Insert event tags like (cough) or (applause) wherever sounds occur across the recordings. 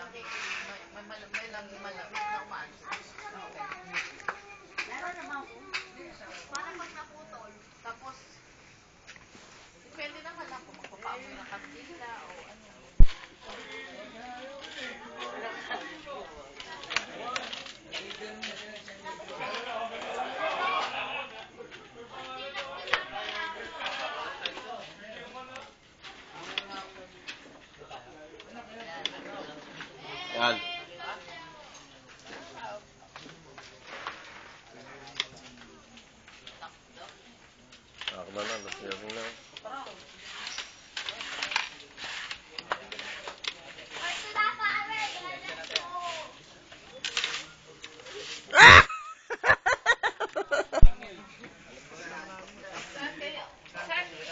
malamig. May, may, malamig, may lamig, malamig na umalis. Meron Yan. Ako na lang? (laughs)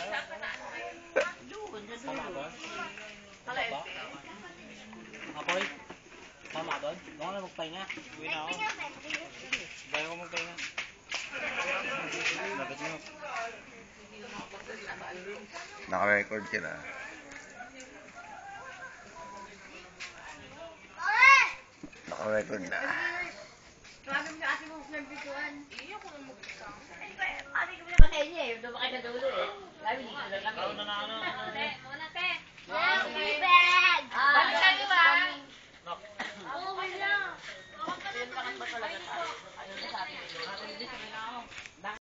Saan ka na? Doon, doon? Huwag na magpahinga. Uwi na ako. Bayo ko magpahinga. Dapat mo. Naka-record ka na. Naka-record na. Grabe mo sa ating mga nabituan. Iyo ko na mag-isa. Sabi ko naman sa inyo eh. Kayo sa dulo eh. Lang kami. Ako na na ano. đang